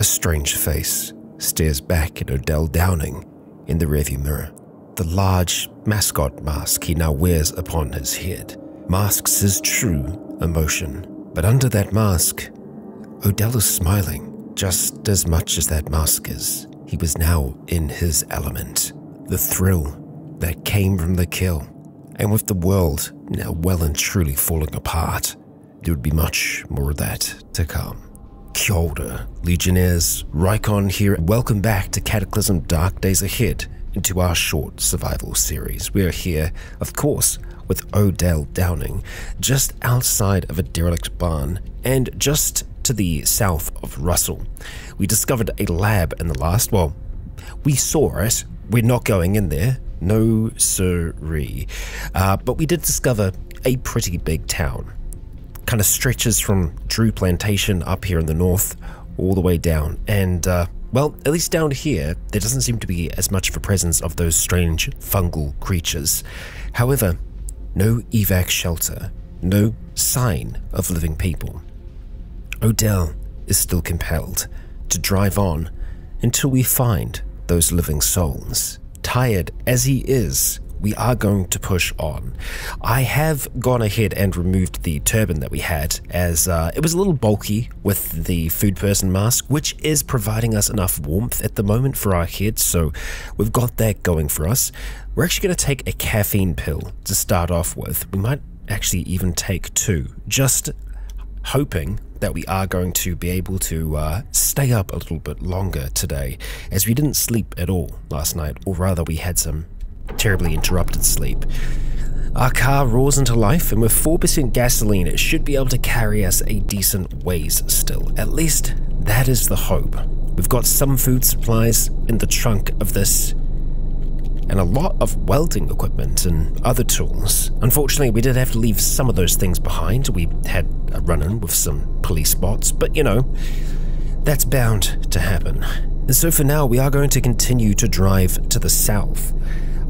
A strange face stares back at Odell Downing in the rearview mirror. The large mascot mask he now wears upon his head masks his true emotion. But under that mask, Odell is smiling just as much as that mask is. He was now in his element. The thrill that came from the kill. And with the world now well and truly falling apart, there would be much more of that to come. Kia ora, Legionnaires, Rycon here. Welcome back to Cataclysm Dark Days Ahead into our short survival series. We are here, of course, with Odell Downing, just outside of a derelict barn and just to the south of Russell. We discovered a lab in the last, well, we saw it. We're not going in there. No siree. Uh, but we did discover a pretty big town. Kind of stretches from Drew Plantation up here in the north all the way down. And, uh, well, at least down here, there doesn't seem to be as much of a presence of those strange fungal creatures. However, no evac shelter, no sign of living people. Odell is still compelled to drive on until we find those living souls. Tired as he is, we are going to push on. I have gone ahead and removed the turban that we had as uh, it was a little bulky with the food person mask, which is providing us enough warmth at the moment for our heads, so we've got that going for us. We're actually going to take a caffeine pill to start off with. We might actually even take two, just hoping that we are going to be able to uh, stay up a little bit longer today, as we didn't sleep at all last night, or rather, we had some terribly interrupted sleep. Our car roars into life, and with 4% gasoline, it should be able to carry us a decent ways still. At least, that is the hope. We've got some food supplies in the trunk of this and a lot of welding equipment and other tools. Unfortunately, we did have to leave some of those things behind. We had a run in with some police bots, but you know, that's bound to happen. And so for now, we are going to continue to drive to the south,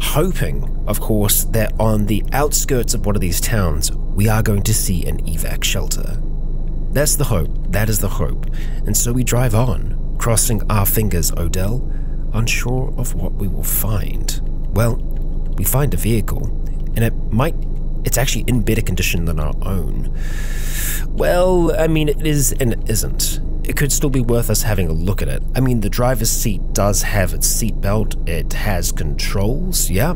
hoping, of course, that on the outskirts of one of these towns, we are going to see an evac shelter. That's the hope, that is the hope. And so we drive on, crossing our fingers, Odell, unsure of what we will find. Well, we find a vehicle, and it might. It's actually in better condition than our own. Well, I mean, it is and it isn't. It could still be worth us having a look at it. I mean, the driver's seat does have its seatbelt, it has controls, yeah.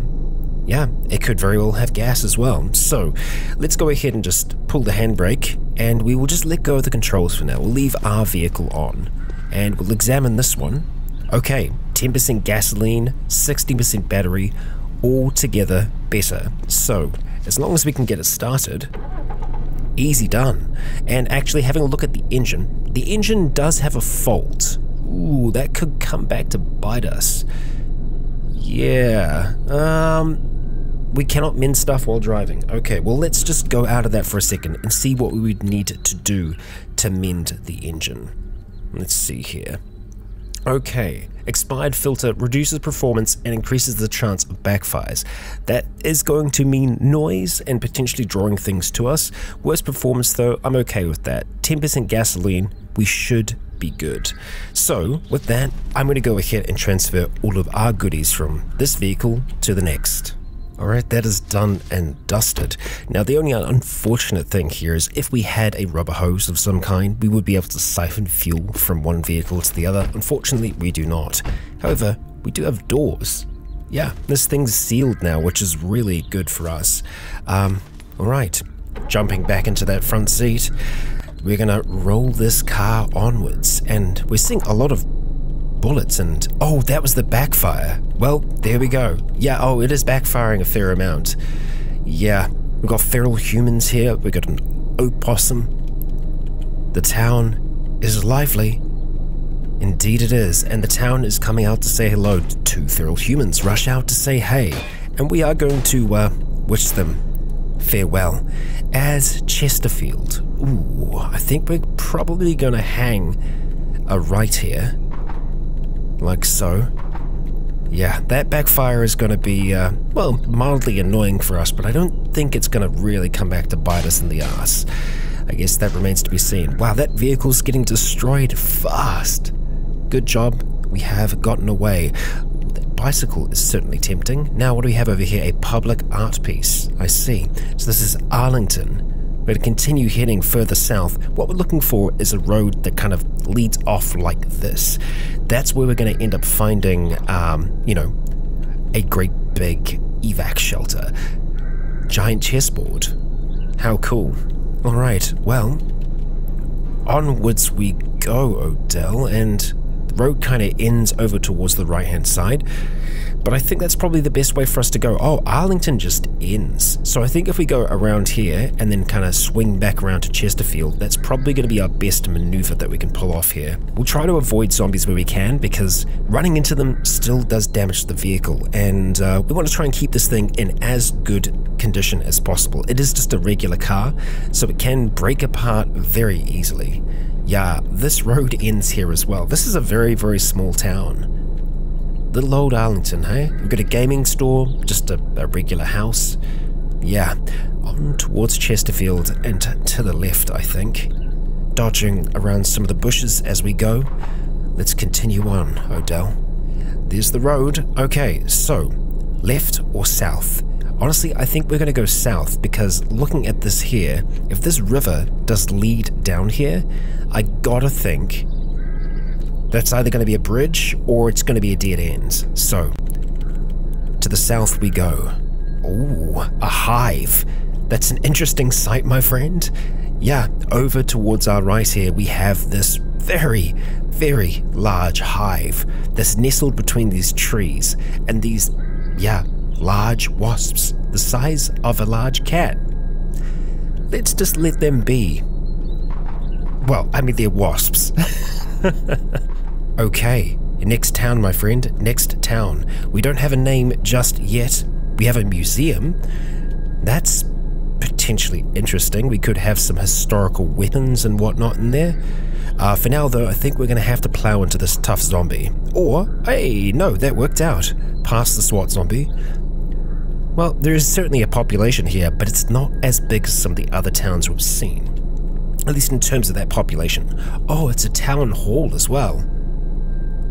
Yeah, it could very well have gas as well. So, let's go ahead and just pull the handbrake, and we will just let go of the controls for now. We'll leave our vehicle on, and we'll examine this one. Okay, 10% gasoline, 60% battery, all together better. So, as long as we can get it started, easy done. And actually, having a look at the engine, the engine does have a fault. Ooh, that could come back to bite us. Yeah, um, we cannot mend stuff while driving. Okay, well, let's just go out of that for a second and see what we would need to do to mend the engine. Let's see here. Okay, expired filter reduces performance and increases the chance of backfires. That is going to mean noise and potentially drawing things to us. Worse performance though, I'm okay with that. 10% gasoline, we should be good. So, with that, I'm going to go ahead and transfer all of our goodies from this vehicle to the next. Alright, that is done and dusted. Now, the only unfortunate thing here is if we had a rubber hose of some kind, we would be able to siphon fuel from one vehicle to the other. Unfortunately, we do not. However, we do have doors. Yeah, this thing's sealed now, which is really good for us. Um, alright, jumping back into that front seat, we're gonna roll this car onwards, and we're seeing a lot of bullets and oh that was the backfire. Well there we go. Yeah oh it is backfiring a fair amount. Yeah we've got feral humans here. We've got an opossum the town is lively. Indeed it is. And the town is coming out to say hello to feral humans. Rush out to say hey. And we are going to uh, wish them farewell. As chesterfield. Ooh i think we're probably gonna hang a right here like so. Yeah, that backfire is going to be, uh, well, mildly annoying for us, but I don't think it's going to really come back to bite us in the ass. I guess that remains to be seen. Wow, that vehicle's getting destroyed fast. good job. We have gotten away. The bicycle is certainly tempting. Now, what do we have over here? A public art piece. I see. So this is Arlington. We're to continue heading further south. What we're looking for is a road that kind of leads off like this. That's where we're going to end up finding, um, you know, a great big evac shelter. Giant chessboard. How cool. Alright, well, onwards we go, Odell, and the road kind of ends over towards the right hand side. But I think that's probably the best way for us to go. Oh, Arlington just ends. So I think if we go around here and then kind of swing back around to Chesterfield, that's probably going to be our best maneuver that we can pull off here. We'll try to avoid zombies where we can because running into them still does damage the vehicle. And uh, we want to try and keep this thing in as good condition as possible. It is just a regular car, so it can break apart very easily. Yeah, this road ends here as well. This is a very, very small town. Little old Arlington, hey? We've got a gaming store, just a, a regular house. Yeah, on towards Chesterfield and to the left, I think. Dodging around some of the bushes as we go. Let's continue on, Odell. There's the road. Okay, so, left or south? Honestly, I think we're going to go south because looking at this here, if this river does lead down here, I gotta think that's either going to be a bridge or it's going to be a dead end. So, to the south we go. Ooh, a hive. That's an interesting sight, my friend. Yeah, over towards our right here, we have this very, very large hive that's nestled between these trees and these, yeah, large wasps, the size of a large cat. Let's just let them be. Well, I mean, they're wasps. Okay, next town, my friend, next town. We don't have a name just yet. We have a museum. That's potentially interesting. We could have some historical weapons and whatnot in there. Uh, for now, though, I think we're going to have to plow into this tough zombie. Or, hey, no, that worked out. Past the SWAT zombie. Well, there is certainly a population here, but it's not as big as some of the other towns we've seen. At least in terms of that population. Oh, it's a town hall as well.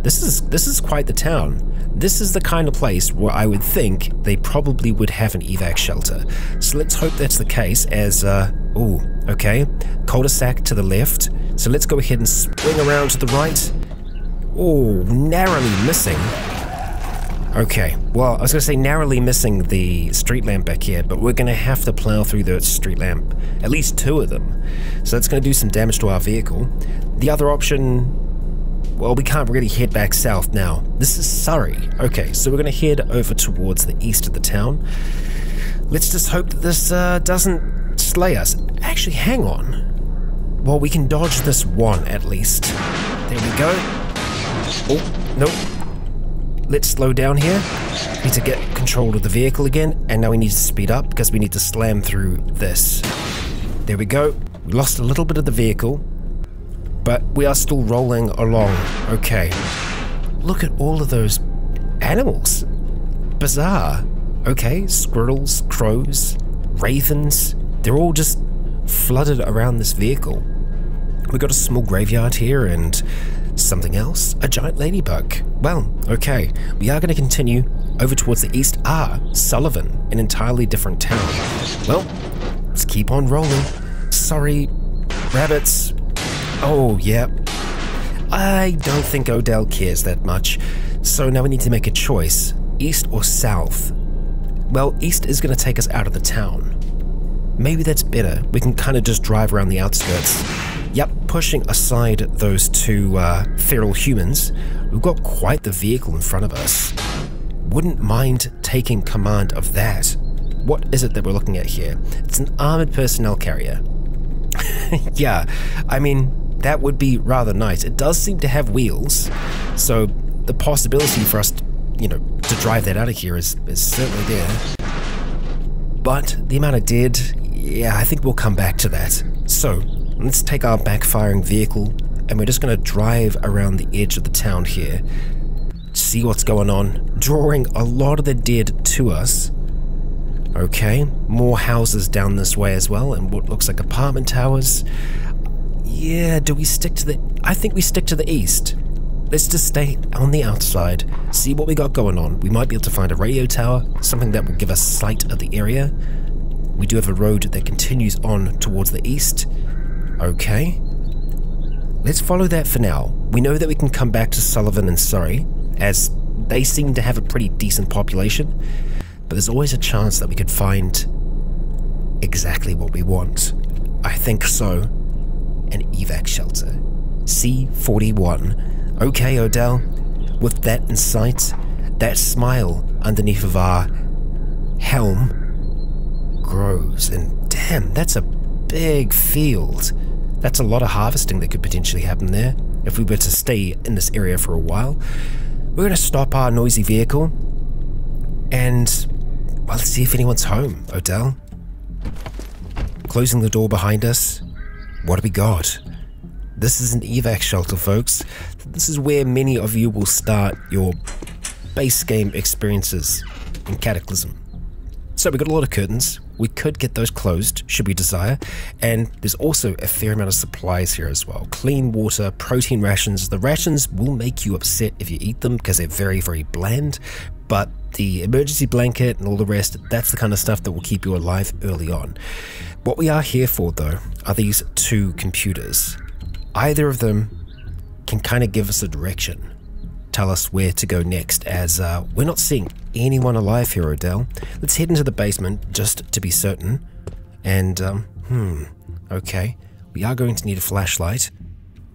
This is this is quite the town. This is the kind of place where I would think they probably would have an evac shelter. So let's hope that's the case as, uh, oh, okay, cul-de-sac to the left. So let's go ahead and swing around to the right. Oh, narrowly missing. Okay, well, I was going to say narrowly missing the street lamp back here, but we're going to have to plow through the street lamp, at least two of them. So that's going to do some damage to our vehicle. The other option well, we can't really head back south now. This is Surrey. Okay, so we're going to head over towards the east of the town. Let's just hope that this uh, doesn't slay us. Actually, hang on. Well, we can dodge this one at least. There we go. Oh, nope. Let's slow down here. Need to get control of the vehicle again, and now we need to speed up because we need to slam through this. There we go. We lost a little bit of the vehicle, but we are still rolling along. Okay. Look at all of those animals. Bizarre. Okay, squirrels, crows, ravens, they're all just flooded around this vehicle. We got a small graveyard here and something else, a giant ladybug. Well, okay, we are going to continue over towards the east. Ah, Sullivan, an entirely different town. Well, let's keep on rolling. Sorry, rabbits, Oh, yeah. I don't think Odell cares that much, so now we need to make a choice east or south. Well, east is going to take us out of the town. Maybe that's better. We can kind of just drive around the outskirts. Yep, pushing aside those two uh, feral humans, we've got quite the vehicle in front of us. Wouldn't mind taking command of that. What is it that we're looking at here? It's an armored personnel carrier. yeah, I mean, that would be rather nice. It does seem to have wheels, so the possibility for us, to, you know, to drive that out of here is, is certainly there. But the amount of dead, yeah, I think we'll come back to that. So, let's take our backfiring vehicle, and we're just going to drive around the edge of the town here, see what's going on, drawing a lot of the dead to us. Okay, more houses down this way as well, and what looks like apartment towers. Yeah, do we stick to the... I think we stick to the east. let's just stay on the outside, see what we got going on. We might be able to find a radio tower, something that will give us sight of the area. We do have a road that continues on towards the east. Okay. Let's follow that for now. We know that we can come back to Sullivan and Surrey, as they seem to have a pretty decent population, but there's always a chance that we could find exactly what we want. I think so. An evac shelter. C41. Okay, Odell. With that in sight, that smile underneath of our helm grows. And damn, that's a big field. That's a lot of harvesting that could potentially happen there if we were to stay in this area for a while. We're going to stop our noisy vehicle and, well, let's see if anyone's home, Odell. Closing the door behind us. What do we got? This is an evac shelter, folks. This is where many of you will start your base game experiences in Cataclysm. So we got a lot of curtains. We could get those closed should we desire. And there's also a fair amount of supplies here as well. Clean water, protein rations. The rations will make you upset if you eat them because they're very, very bland. But the emergency blanket and all the rest, that's the kind of stuff that will keep you alive early on. What we are here for, though, are these two computers. Either of them can kind of give us a direction tell us where to go next, as uh, we're not seeing anyone alive here, Odell. Let's head into the basement just to be certain. And, um, hmm, okay. We are going to need a flashlight.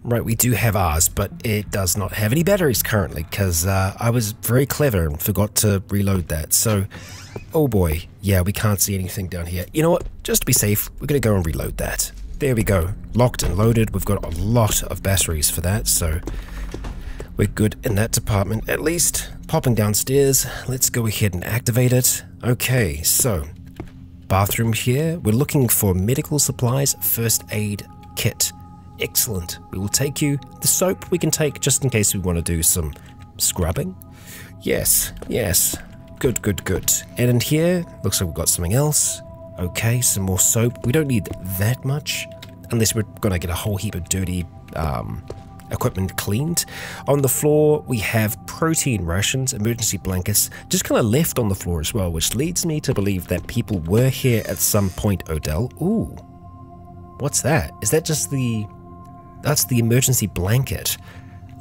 Right, we do have ours, but it does not have any batteries currently, because uh, I was very clever and forgot to reload that. So, oh boy, yeah, we can't see anything down here. You know what? Just to be safe, we're going to go and reload that. There we go. Locked and loaded. We've got a lot of batteries for that, so we're good in that department, at least. Popping downstairs, let's go ahead and activate it. Okay, so, bathroom here. We're looking for medical supplies, first aid kit. Excellent. We will take you. The soap we can take just in case we want to do some scrubbing. Yes, yes. Good, good, good. And in here, looks like we've got something else. Okay, some more soap. We don't need that much, unless we're going to get a whole heap of dirty um, equipment cleaned. On the floor, we have protein rations, emergency blankets, just kind of left on the floor as well, which leads me to believe that people were here at some point, Odell. Ooh, what's that? Is that just the. That's the emergency blanket.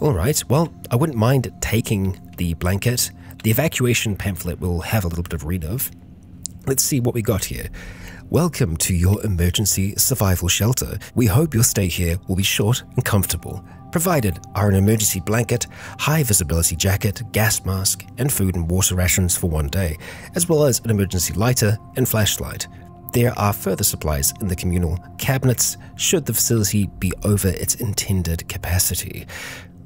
Alright, well, I wouldn't mind taking the blanket. The evacuation pamphlet will have a little bit of read of. Let's see what we got here. Welcome to your emergency survival shelter. We hope your stay here will be short and comfortable. Provided are an emergency blanket, high visibility jacket, gas mask, and food and water rations for one day, as well as an emergency lighter and flashlight. There are further supplies in the communal cabinets should the facility be over its intended capacity.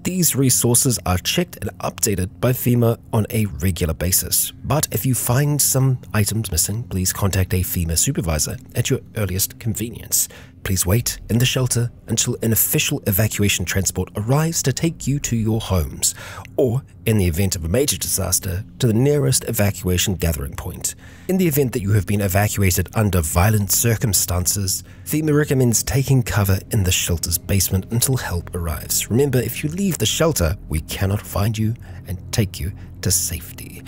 These resources are checked and updated by FEMA on a regular basis. But if you find some items missing, please contact a FEMA supervisor at your earliest convenience. Please wait in the shelter until an official evacuation transport arrives to take you to your homes, or, in the event of a major disaster, to the nearest evacuation gathering point. In the event that you have been evacuated under violent circumstances, FEMA recommends taking cover in the shelter's basement until help arrives. Remember, if you leave the shelter, we cannot find you and take you to safety.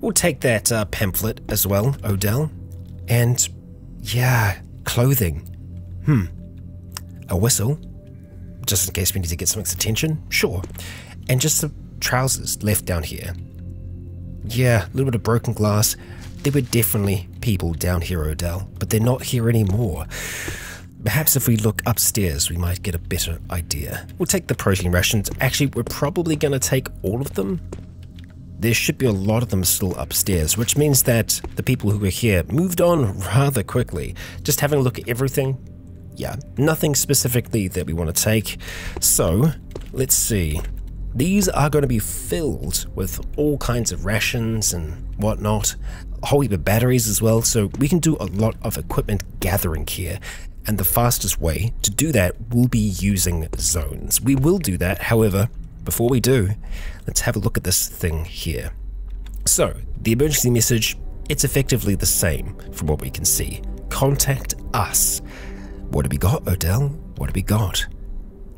We'll take that uh, pamphlet as well, Odell. And, yeah, clothing. Hmm. A whistle, just in case we need to get something's attention? Sure. And just some trousers left down here. Yeah, a little bit of broken glass. There were definitely people down here, Odell, but they're not here anymore. Perhaps if we look upstairs, we might get a better idea. We'll take the protein rations. Actually, we're probably going to take all of them. There should be a lot of them still upstairs, which means that the people who were here moved on rather quickly. Just having a look at everything, yeah, nothing specifically that we want to take. So, let's see. These are going to be filled with all kinds of rations and whatnot, a whole heap of batteries as well, so we can do a lot of equipment gathering here. And the fastest way to do that will be using zones. We will do that, however, before we do, let's have a look at this thing here. So, the emergency message, it's effectively the same from what we can see. Contact us. What have we got, Odell? What have we got?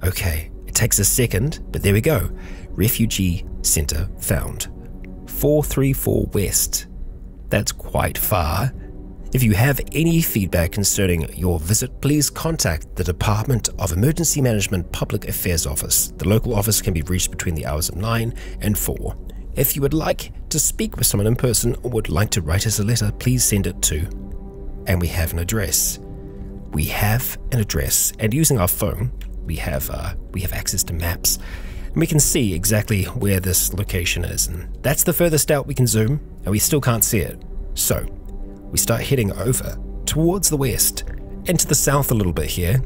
Okay, it takes a second, but there we go. Refugee Center found. 434 West. That's quite far. If you have any feedback concerning your visit, please contact the Department of Emergency Management Public Affairs Office. The local office can be reached between the hours of 9 and 4. If you would like to speak with someone in person or would like to write us a letter, please send it to. And we have an address. We have an address, and using our phone, we have uh, we have access to maps, and we can see exactly where this location is. And that's the furthest out we can zoom, and we still can't see it. So we start heading over towards the west and to the south a little bit here.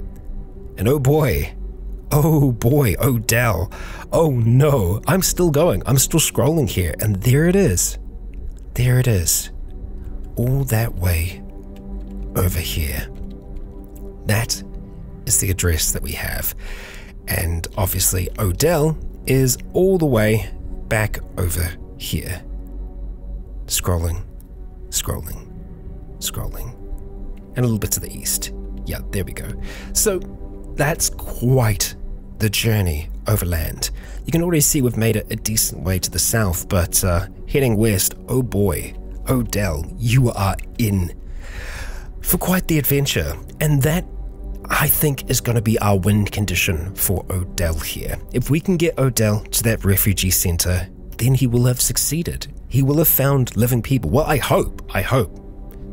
And oh boy, oh boy, Odell, oh no, I'm still going, I'm still scrolling here, and there it is. There it is. All that way over here. That is the address that we have. And obviously, Odell is all the way back over here. Scrolling, scrolling, scrolling. And a little bit to the east. Yeah, there we go. So that's quite the journey overland. You can already see we've made it a decent way to the south, but uh, heading west, oh boy, Odell, you are in for quite the adventure. And that, I think, is going to be our win condition for Odell here. If we can get Odell to that refugee center, then he will have succeeded. He will have found living people. Well, I hope, I hope.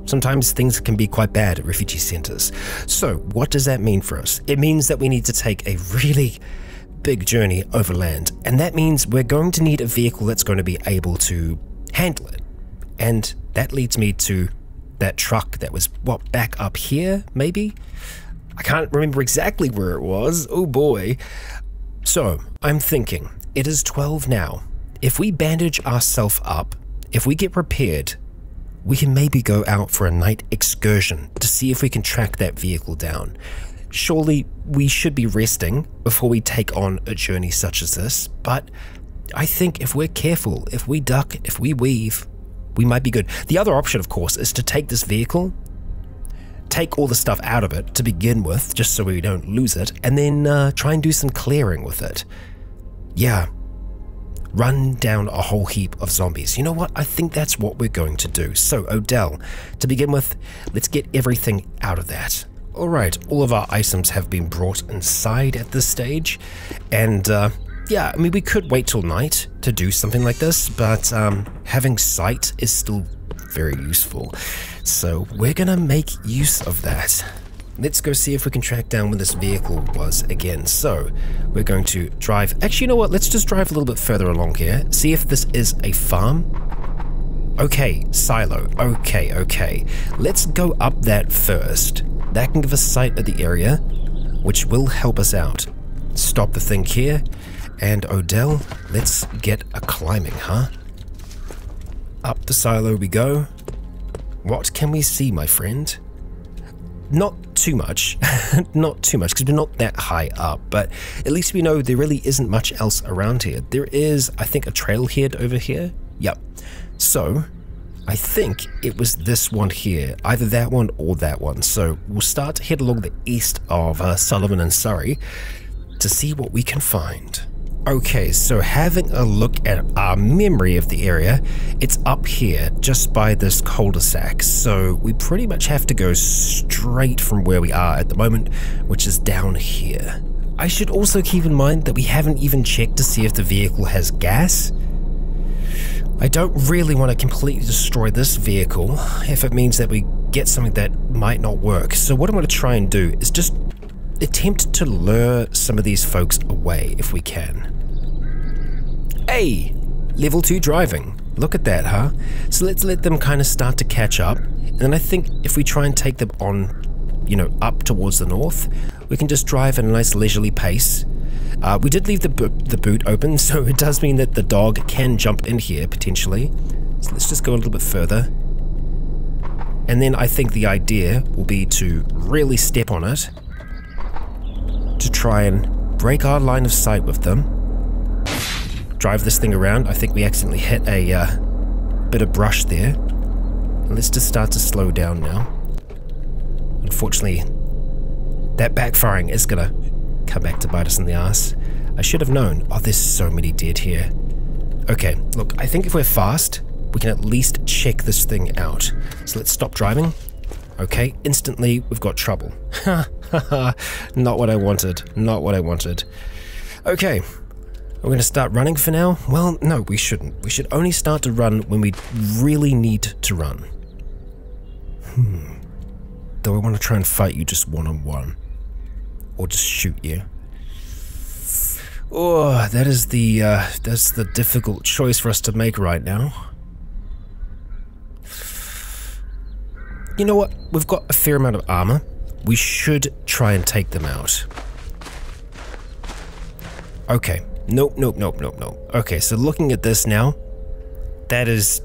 Sometimes things can be quite bad at refugee centers. So, what does that mean for us? It means that we need to take a really big journey overland, and that means we're going to need a vehicle that's going to be able to handle it. And that leads me to that truck that was, what, back up here, maybe? I can't remember exactly where it was. Oh boy. So, I'm thinking, it is 12 now. If we bandage ourselves up, if we get prepared, we can maybe go out for a night excursion to see if we can track that vehicle down. Surely we should be resting before we take on a journey such as this, but I think if we're careful, if we duck, if we weave, we might be good. The other option, of course, is to take this vehicle, take all the stuff out of it to begin with, just so we don't lose it, and then uh, try and do some clearing with it. Yeah, run down a whole heap of zombies. You know what? I think that's what we're going to do. So, Odell, to begin with, let's get everything out of that. Alright, all of our items have been brought inside at this stage, and uh, yeah, I mean, we could wait till night to do something like this, but um, having sight is still very useful. So we're gonna make use of that. Let's go see if we can track down where this vehicle was again. So, we're going to drive... Actually, you know what? Let's just drive a little bit further along here. See if this is a farm. Okay, silo. Okay, okay. Let's go up that first. That can give us sight of the area, which will help us out. Stop the thing here. And Odell, let's get a climbing, huh? Up the silo we go. What can we see, my friend? Not too much, not too much, because we're not that high up, but at least we know there really isn't much else around here. There is, I think, a trailhead over here. Yep. So, I think it was this one here, either that one or that one. So we'll start to head along the east of uh, Sullivan and Surrey to see what we can find. Okay, so having a look at our memory of the area, it's up here just by this cul-de-sac, so we pretty much have to go straight from where we are at the moment, which is down here. I should also keep in mind that we haven't even checked to see if the vehicle has gas. I don't really want to completely destroy this vehicle if it means that we get something that might not work, so what I'm going to try and do is just attempt to lure some of these folks away if we can. Hey, level 2 driving. Look at that, huh? So let's let them kind of start to catch up. And then I think if we try and take them on, you know, up towards the north, we can just drive at a nice leisurely pace. Uh, we did leave the, bo the boot open, so it does mean that the dog can jump in here potentially. So let's just go a little bit further. And then I think the idea will be to really step on it try and break our line of sight with them. Drive this thing around. I think we accidentally hit a uh, bit of brush there. Let's just start to slow down now. Unfortunately, that backfiring is gonna come back to bite us in the ass. I should have known. Oh, there's so many dead here. Okay, look, I think if we're fast, we can at least check this thing out. So let's stop driving. Okay, instantly we've got trouble. Not what I wanted. Not what I wanted. Okay, we're going to start running for now? Well, no, we shouldn't. We should only start to run when we really need to run. Hmm. Though I want to try and fight you just one on one. Or just shoot you. Oh, that is the, uh, that's the difficult choice for us to make right now. You know what? We've got a fair amount of armor. We should try and take them out. Okay. Nope, nope, nope, nope, nope. Okay, so looking at this now, that is...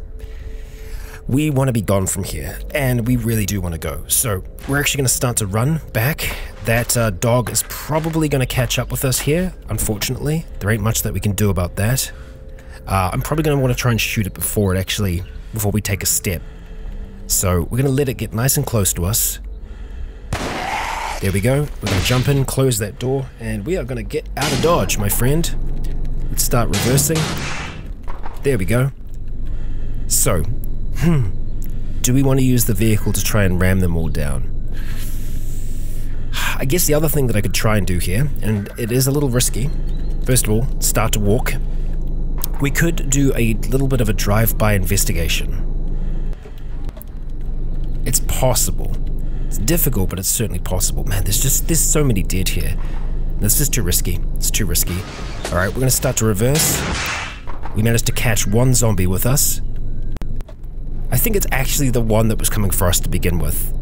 We want to be gone from here, and we really do want to go. So, we're actually going to start to run back. That uh, dog is probably going to catch up with us here, unfortunately. There ain't much that we can do about that. Uh, I'm probably going to want to try and shoot it before it actually... before we take a step. So, we're going to let it get nice and close to us. There we go. We're going to jump in, close that door, and we are going to get out of dodge, my friend. Let's start reversing. There we go. So, hmm. Do we want to use the vehicle to try and ram them all down? I guess the other thing that I could try and do here, and it is a little risky, first of all, start to walk. We could do a little bit of a drive-by investigation. It's possible it's difficult, but it's certainly possible. Man, there's just, there's so many dead here. This is too risky. It's too risky. Alright, we're gonna start to reverse. We managed to catch one zombie with us. I think it's actually the one that was coming for us to begin with.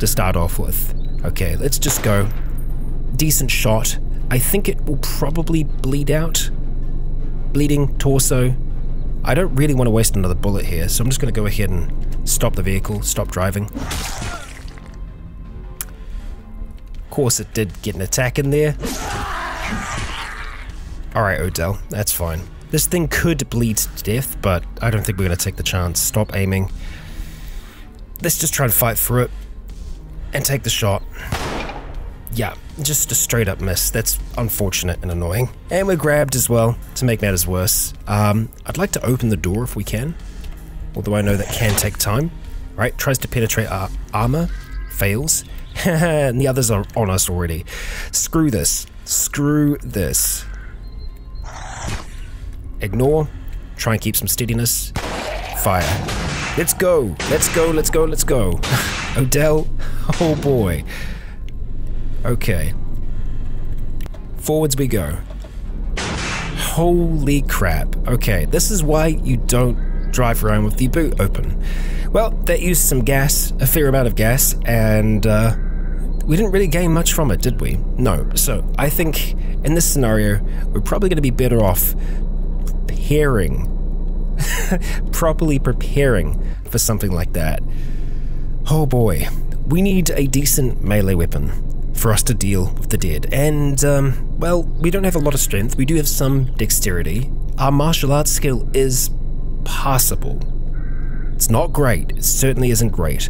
To start off with. Okay, let's just go. Decent shot. I think it will probably bleed out. Bleeding torso. I don't really want to waste another bullet here, so I'm just going to go ahead and stop the vehicle, stop driving course it did get an attack in there. Alright, Odell, that's fine. This thing could bleed to death, but I don't think we're going to take the chance. Stop aiming. Let's just try and fight through it. And take the shot. Yeah, just a straight up miss. That's unfortunate and annoying. And we're grabbed as well, to make matters worse. Um, I'd like to open the door if we can. Although I know that can take time. Right, tries to penetrate our armor. Fails. And the others are on us already. Screw this. Screw this. Ignore. Try and keep some steadiness. Fire. Let's go. Let's go. Let's go. Let's go. Odell. Oh boy. Okay. Forwards we go. Holy crap. Okay, this is why you don't drive around with the boot open. Well, that used some gas, a fair amount of gas, and uh, we didn't really gain much from it, did we? No. So I think in this scenario, we're probably going to be better off preparing, properly preparing for something like that. Oh boy, we need a decent melee weapon for us to deal with the dead. And, um, well, we don't have a lot of strength, we do have some dexterity. Our martial arts skill is passable. It's not great. It certainly isn't great.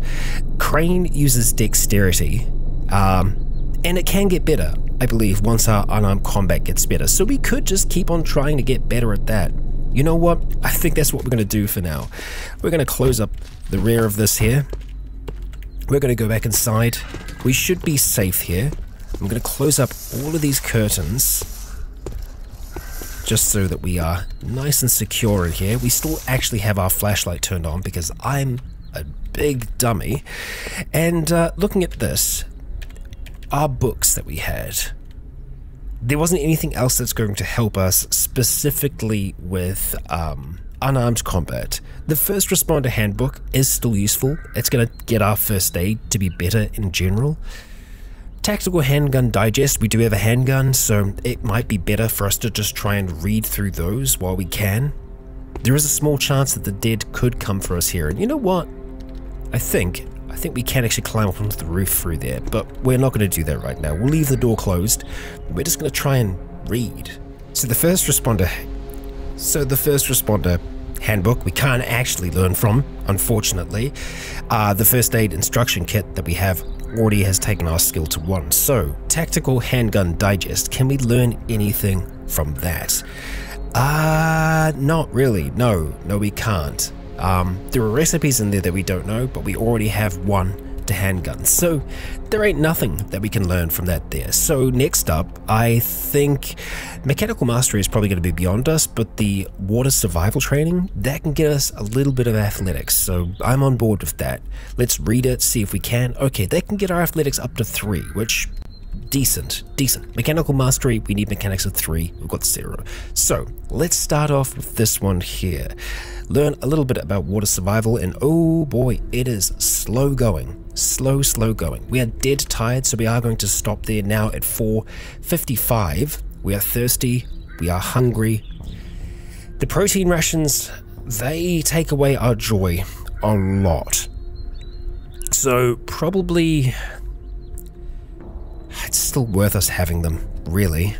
Crane uses dexterity, um, and it can get better, I believe, once our unarmed combat gets better. So we could just keep on trying to get better at that. You know what? I think that's what we're going to do for now. We're going to close up the rear of this here. We're going to go back inside. We should be safe here. I'm going to close up all of these curtains just so that we are nice and secure in here. We still actually have our flashlight turned on because I'm a big dummy. And uh, looking at this, our books that we had, there wasn't anything else that's going to help us specifically with um, unarmed combat. The first responder handbook is still useful. It's going to get our first aid to be better in general. Tactical Handgun Digest, we do have a handgun, so it might be better for us to just try and read through those while we can. There is a small chance that the dead could come for us here, and you know what? I think, I think we can actually climb up onto the roof through there, but we're not going to do that right now. We'll leave the door closed. We're just going to try and read. So the first responder, so the first responder handbook we can't actually learn from, unfortunately. Uh, the first aid instruction kit that we have already has taken our skill to 1. So, Tactical Handgun Digest, can we learn anything from that. Uh, not really. No, no, we can't. Um, there are recipes in there that we don't know, but we already have one to handguns. So there ain't nothing that we can learn from that there. So next up, I think mechanical mastery is probably going to be beyond us, but the water survival training, that can get us a little bit of athletics. So I'm on board with that. Let's read it, see if we can. Okay, that can get our athletics up to three, which decent, decent. Mechanical mastery, we need mechanics of three, we've got zero. So let's start off with this one here. Learn a little bit about water survival, and oh boy, it is slow going. Slow, slow going. We are dead tired, so we are going to stop there now at 4.55. We are thirsty, we are hungry. The protein rations, they take away our joy a lot. So probably it's still worth us having them, really.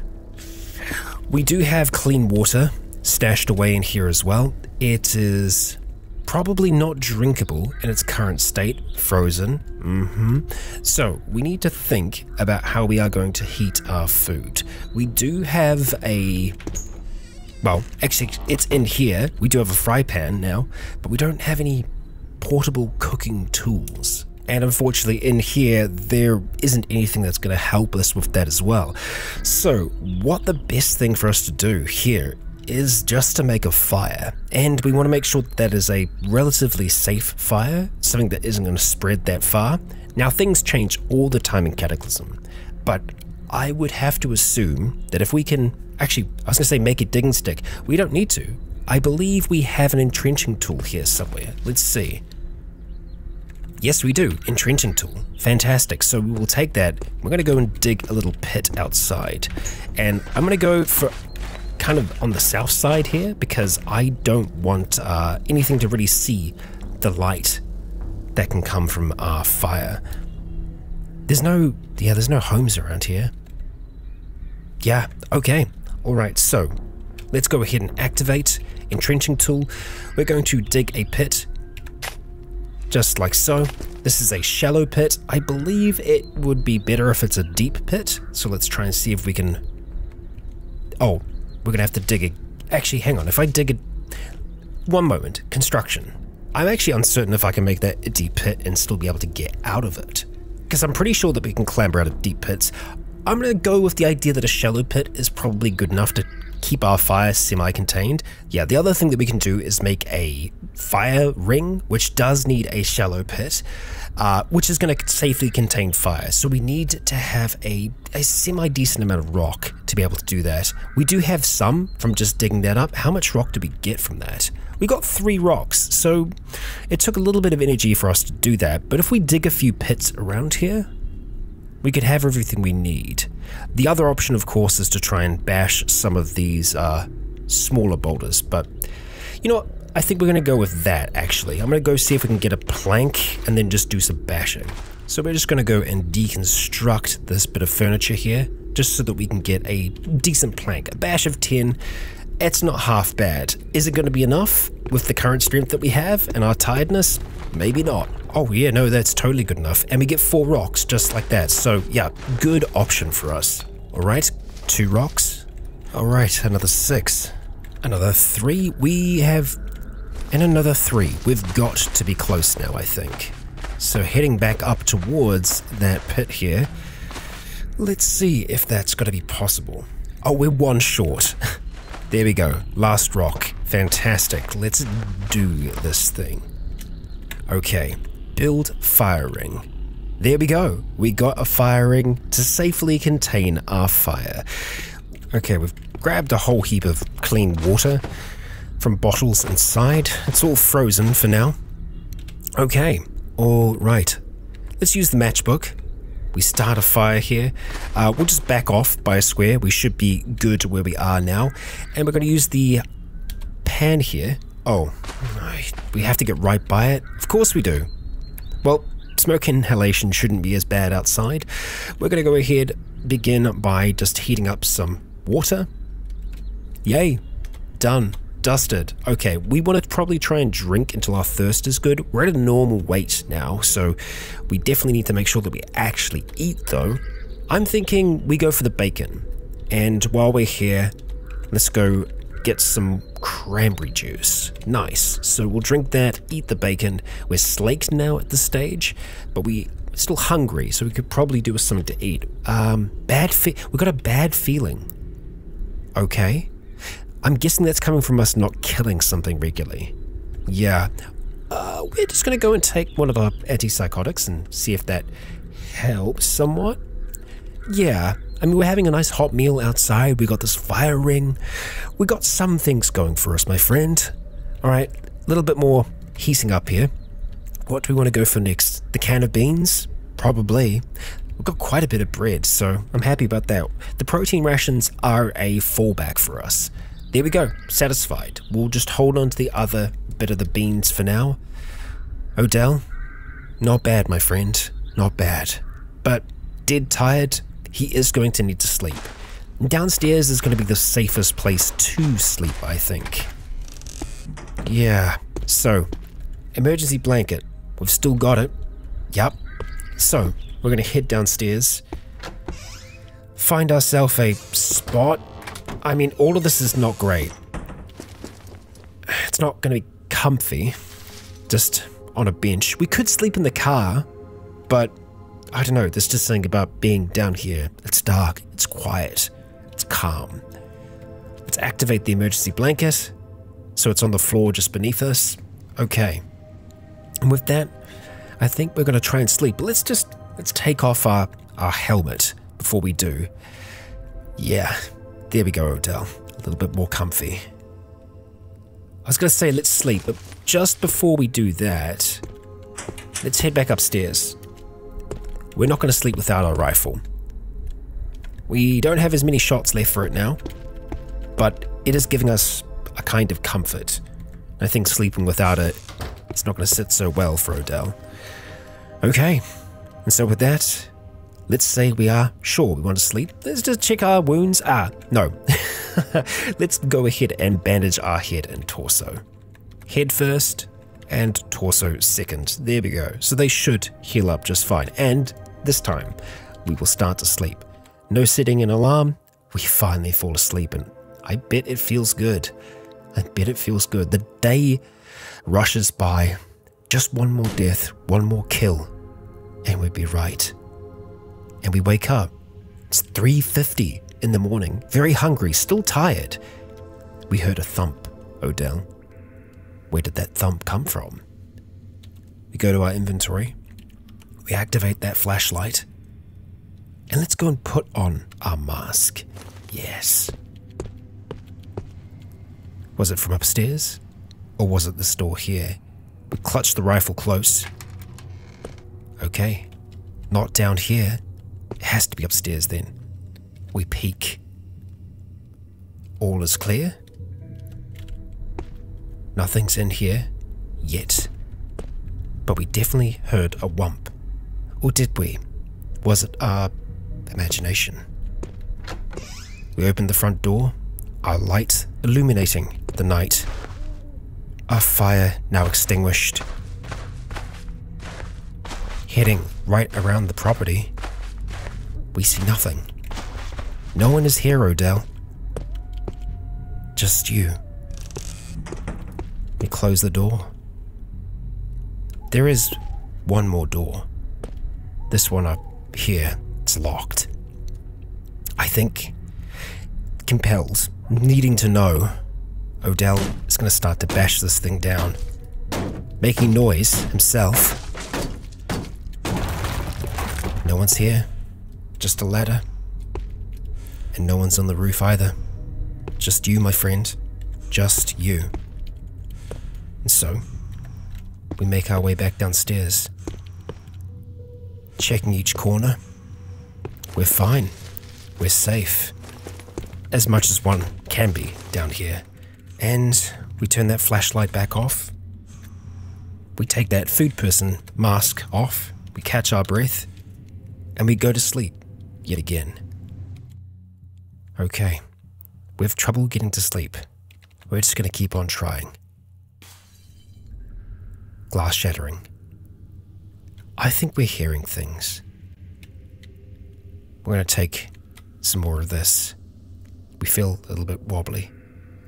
We do have clean water stashed away in here as well. It is probably not drinkable in its current state, frozen. Mm-hmm. So we need to think about how we are going to heat our food. We do have a well, actually, it's in here. We do have a fry pan now, but we don't have any portable cooking tools. And unfortunately, in here, there isn't anything that's going to help us with that as well. So, what the best thing for us to do here is just to make a fire. And we want to make sure that, that is a relatively safe fire, something that isn't going to spread that far. Now, things change all the time in Cataclysm, but I would have to assume that if we can actually, I was going to say make a digging stick, we don't need to. I believe we have an entrenching tool here somewhere. Let's see. Yes, we do. Entrenching tool. Fantastic. So we will take that. We're going to go and dig a little pit outside. And I'm going to go for kind of on the south side here because I don't want uh, anything to really see the light that can come from our fire. There's no, yeah, there's no homes around here. Yeah, okay. All right, so let's go ahead and activate entrenching tool. We're going to dig a pit just like so. This is a shallow pit. I believe it would be better if it's a deep pit. So let's try and see if we can... Oh, we're going to have to dig a... Actually, hang on. If I dig a... One moment. Construction. I'm actually uncertain if I can make that a deep pit and still be able to get out of it. Because I'm pretty sure that we can clamber out of deep pits. I'm going to go with the idea that a shallow pit is probably good enough to keep our fire semi-contained. Yeah, the other thing that we can do is make a fire ring, which does need a shallow pit, uh, which is going to safely contain fire. So we need to have a, a semi-decent amount of rock to be able to do that. We do have some from just digging that up. How much rock do we get from that? We got three rocks, so it took a little bit of energy for us to do that. But if we dig a few pits around here, we could have everything we need. The other option, of course, is to try and bash some of these uh, smaller boulders, but you know what? I think we're going to go with that, actually. I'm going to go see if we can get a plank and then just do some bashing. So we're just going to go and deconstruct this bit of furniture here, just so that we can get a decent plank. A bash of 10, it's not half bad. Is it going to be enough with the current strength that we have and our tiredness? Maybe not. Oh yeah, no, that's totally good enough. And we get four rocks just like that. So yeah, good option for us. All right, two rocks. All right, another six. Another three. We have... And another three. We've got to be close now, I think. So heading back up towards that pit here. Let's see if that's going to be possible. Oh, we're one short. there we go. Last rock. Fantastic. Let's do this thing. Okay, build fire ring. There we go. We got a fire ring to safely contain our fire. Okay, we've grabbed a whole heap of clean water from bottles inside. It's all frozen for now. Okay, all right. Let's use the matchbook. We start a fire here. Uh, we'll just back off by a square. We should be good to where we are now. And we're going to use the pan here. Oh, we have to get right by it? Of course we do. Well, smoke inhalation shouldn't be as bad outside. We're going to go ahead, begin by just heating up some water. Yay, done, dusted. Okay, we want to probably try and drink until our thirst is good. We're at a normal weight now, so we definitely need to make sure that we actually eat though. I'm thinking we go for the bacon. And while we're here, Let's go get some cranberry juice. Nice. So we'll drink that, eat the bacon. We're slaked now at this stage, but we are still hungry, so we could probably do with something to eat. Um, bad fe- we got a bad feeling. Okay. I'm guessing that's coming from us not killing something regularly. Yeah. Uh, we're just gonna go and take one of our antipsychotics and see if that helps somewhat. Yeah, I mean, we're having a nice hot meal outside. We got this fire ring. We got some things going for us, my friend. All right, a little bit more heating up here. What do we want to go for next? The can of beans? Probably. We've got quite a bit of bread, so I'm happy about that. The protein rations are a fallback for us. There we go, satisfied. We'll just hold on to the other bit of the beans for now. Odell, not bad, my friend. Not bad. But dead tired, he is going to need to sleep. Downstairs is going to be the safest place to sleep, I think. Yeah, so, emergency blanket. We've still got it. Yup. So, we're going to head downstairs, find ourselves a spot. I mean, all of this is not great. It's not going to be comfy, just on a bench. We could sleep in the car, but I don't know, there's just something about being down here. It's dark, it's quiet, it's calm. Let's activate the emergency blanket so it's on the floor just beneath us. Okay. And with that, I think we're going to try and sleep. But let's just let's take off our our helmet before we do. Yeah. There we go, Odell. A little bit more comfy. I was going to say let's sleep, but just before we do that, let's head back upstairs. We're not going to sleep without our rifle. We don't have as many shots left for it now, but it is giving us a kind of comfort. I think sleeping without it, it's not going to sit so well for Odell. Okay, and so with that, let's say we are sure we want to sleep. Let's just check our wounds. Ah, no. let's go ahead and bandage our head and torso. Head first, and torso second. There we go. So they should heal up just fine. And this time, we will start to sleep. No setting an alarm, we finally fall asleep, and I bet it feels good. I bet it feels good. The day rushes by. Just one more death, one more kill, and we'd be right. And we wake up. It's 3.50 in the morning, very hungry, still tired. We heard a thump, Odell. Where did that thump come from? We go to our inventory. We activate that flashlight. And let's go and put on our mask. Yes. Was it from upstairs? Or was it the store here? We clutch the rifle close. Okay. Not down here. Has to be upstairs then. We peek. All is clear. Nothing's in here yet. But we definitely heard a whump. Or did we? Was it our imagination? We opened the front door, our light illuminating the night. Our fire now extinguished. Heading right around the property, we see nothing. No one is here, Odell. Just you. We close the door. There is one more door. This one up here, it's locked. I think, compelled, needing to know, Odell is going to start to bash this thing down, making noise himself. No one's here, just a ladder. And no one's on the roof either. Just you, my friend. Just you. And so, we make our way back downstairs. Checking each corner. We're fine. We're safe. As much as one can be down here. And we turn that flashlight back off. We take that food person mask off. We catch our breath. And we go to sleep yet again. Okay. We have trouble getting to sleep. We're just going to keep on trying. Glass shattering. I think we're hearing things. We're going to take some more of this. We feel a little bit wobbly.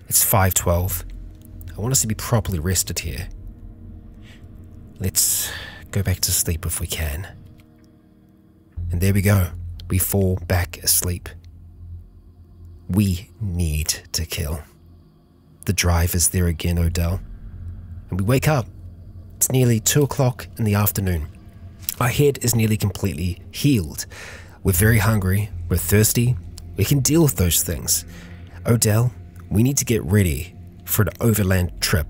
It's 5:12. I want us to be properly rested here. Let's go back to sleep if we can. And there we go. We fall back asleep. We need to kill. The drive is there again, Odell. And we wake up. It's nearly two o'clock in the afternoon. Our head is nearly completely healed. We're very hungry. We're thirsty. We can deal with those things. Odell, we need to get ready for an overland trip.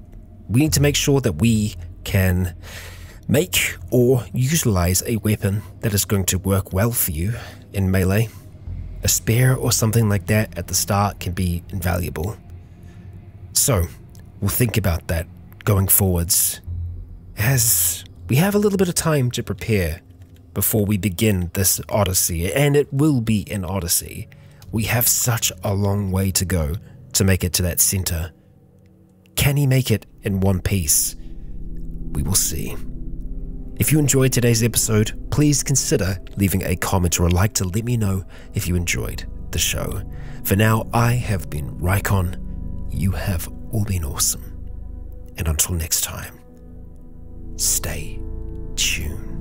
We need to make sure that we can make or utilize a weapon that is going to work well for you in melee. A spear or something like that at the start can be invaluable. So, we'll think about that going forwards as we have a little bit of time to prepare before we begin this odyssey, and it will be an odyssey. We have such a long way to go to make it to that center. Can he make it in one piece? We will see. If you enjoyed today's episode, please consider leaving a comment or a like to let me know if you enjoyed the show. For now, I have been Rycon. You have all been awesome. And until next time, stay tuned.